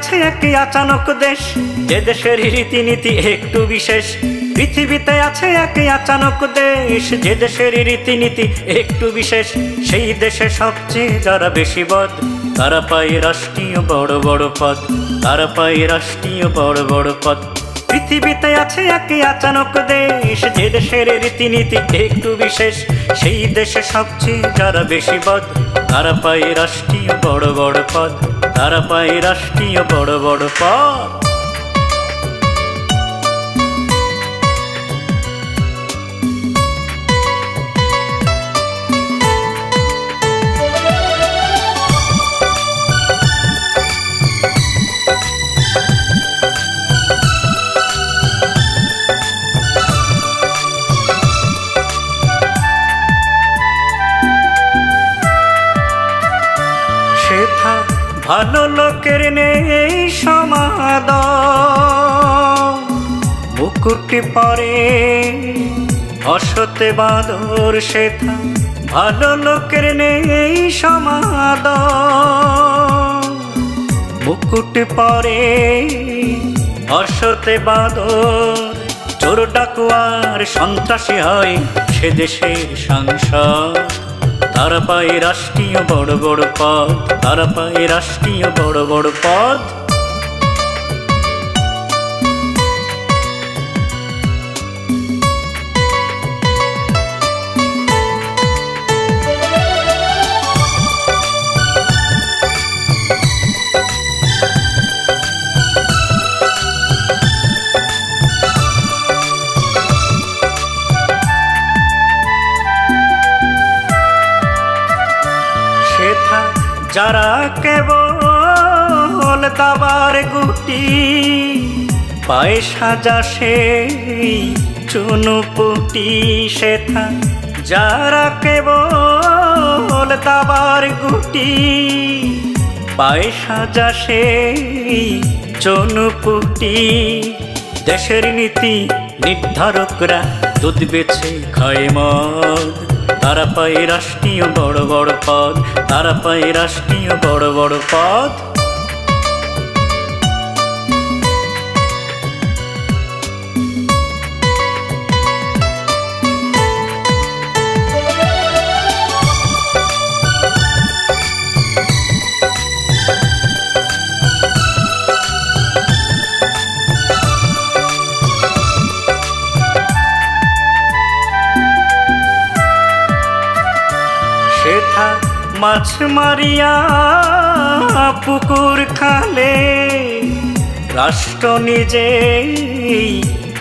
আছে একই আচানক দেশ। যে দেশের রীতিনীতি একটু বিশেষ। পৃথিবীতে আছে একই আচানক দেশ। যে দেশের রীতিনীতি একটু বিশেষ, সেই দেশে সবচেয়ে যারা বেশি বদ, তারা পায় রাষ্ট্রীয় বড় বড় পদ। তারা পায় রাষ্ট্রীয় বড় বড় পদ। পৃথিবীতে আছে একই আচানক দেশ। যে দেশের রীতিনীতি একটু বিশেষ, সেই দেশে সবচেয়ে যারা বেশি বদ তারা পায় রাষ্ট্রীয় বড় বড় পদ তারা পায় রাষ্ট্রীয় বড় বড় পদ। ভালো লোকের নেই সমাদ মুকুটি পরে অসতে বাদর সেথা ভালো লোকের নেই সমাদ মুকুটি পরে অসতে বাদর, চোর ডাকুয়ার সন্ত্রাসী হয় সে দেশের সাংসদ। তারা পায় রাষ্ট্রীয় বড় বড় পদ তারা পায় রাষ্ট্রীয় বড় বড় পদ। যারা কেবল দাবার গুটি পায়ে সাজা সেই চুনুপুটি সেথা, যারা কেবল দাবার গুটি পায়ে সাজা সেই চনুপুটি, দেশের নীতি নির্ধারকরা দুধ বেছে খায় মদ। তারা পায় রাষ্ট্রীয় বড় বড় পদ তারা পায় রাষ্ট্রীয় বড় বড় পদ। মাছ মারিয়া পুকুর খালে, রাষ্ট্র নিজে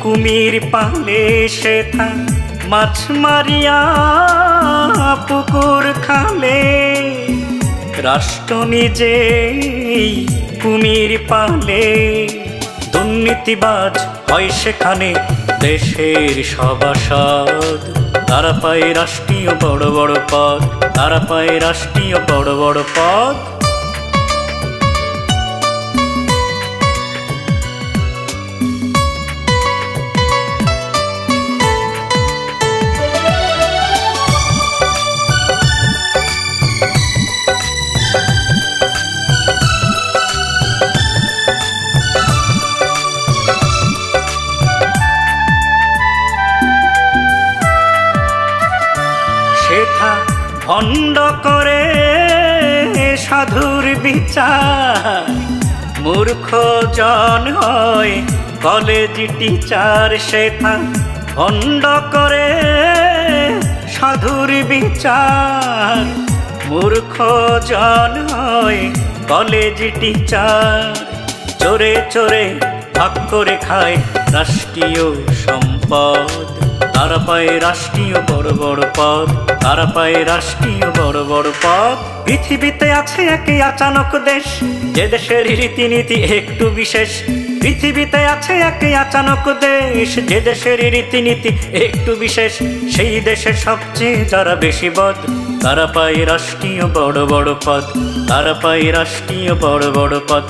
কুমির পালে সেথা মাছ মারিয়া পুকুর খালে, রাষ্ট্র নিজে কুমির পালে, দুর্নীতিবাজ হয় সেখানে দেশের সভাসদ তারা পায় রাষ্ট্রীয় বড় বড় পদ তারা পায় রাষ্ট্রীয় বড় বড় পদ। ভণ্ড করে সাধুর বিচার। মূর্খ জন হয় কলেজ টিচার সেথা। ভণ্ড করে সাধুর বিচার। মূর্খ জন হয় কলেজ টিচার। চোরে চোরে ভাগ করে খায় রাষ্ট্রীয় সম্পদ। তারা পায় রাষ্ট্রীয় বড় বড় পদ তারা পায় রাষ্ট্রীয় বড় বড় পদ পৃথিবীতে আছে একই আচানক দেশ, যে দেশের রীতিনীতি একটু বিশেষ। পৃথিবীতে আছে একই আচানক দেশ, যে দেশের রীতিনীতি একটু বিশেষ। সেই দেশের সবচেয়ে যারা বেশি বদ তারা পায় রাষ্ট্রীয় বড় বড় পদ তারা পায় রাষ্ট্রীয় বড় বড় পদ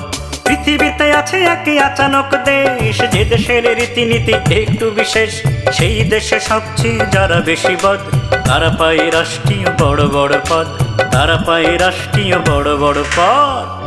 পৃথিবীতে আছে একই আচানক দেশ। যে দেশের রীতিনীতি একটু বিশেষ, সেই দেশে সবচেয়ে যারা বেশি বদ, তারা পায় রাষ্ট্রীয় বড় বড় পদ। তারা পায় রাষ্ট্রীয় বড় বড় পদ।